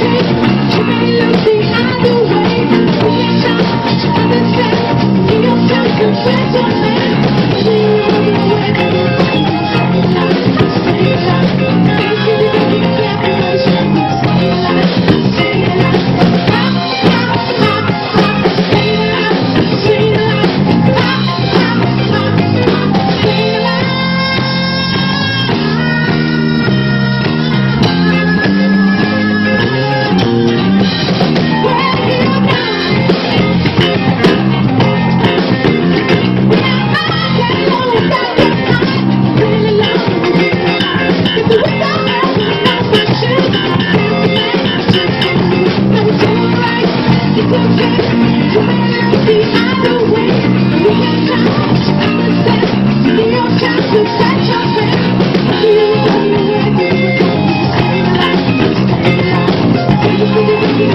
Hey, hey, Lucy.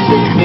Thank you.